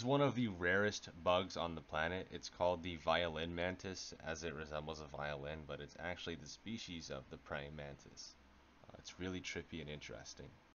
is one of the rarest bugs on the planet. It's called the violin mantis, as it resembles a violin, but it's actually the species of the praying mantis. Uh, it's really trippy and interesting.